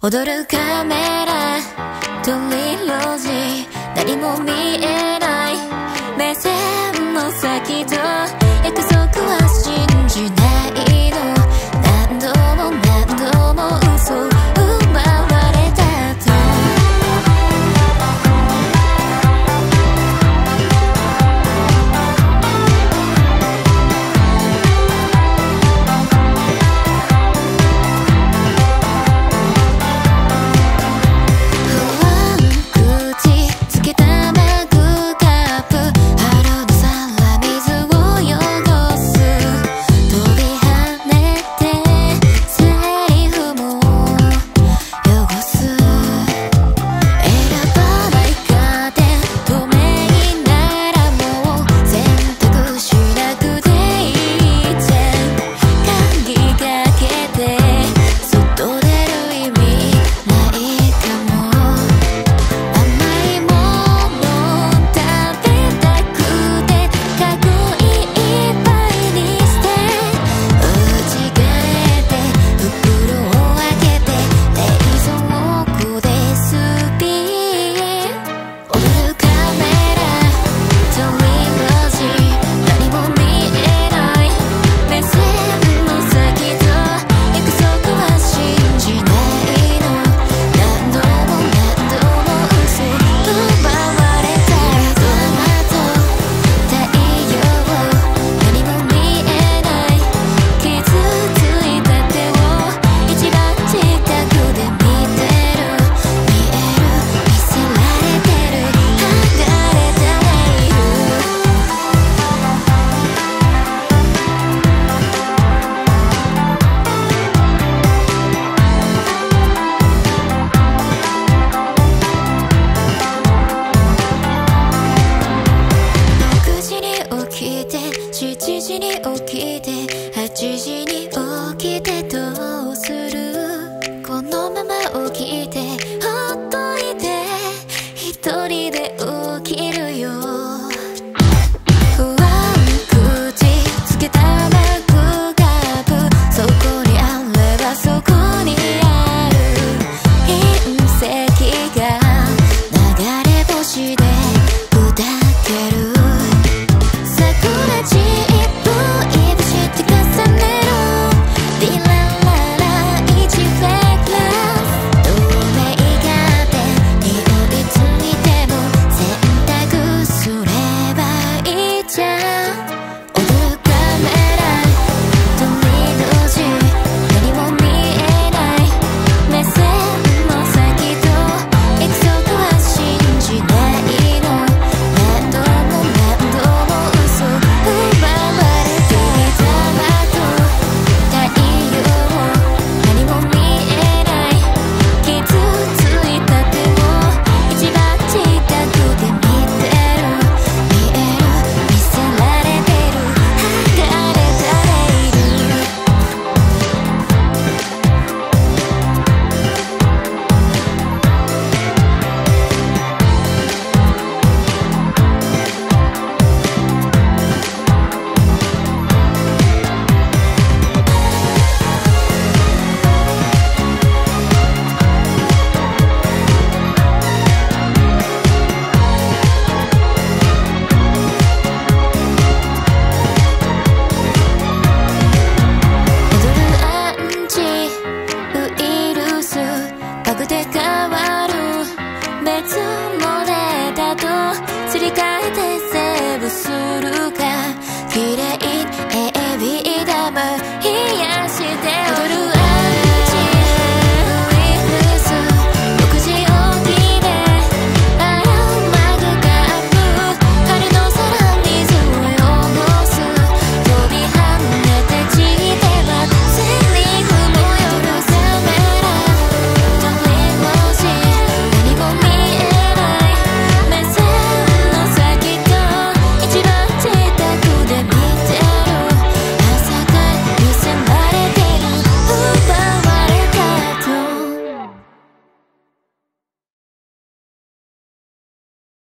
踊るカメラ鳥ロジ何も見えない7時に起きて8時に起きてどうする？このまま起きてすり替えてセーブするか。綺麗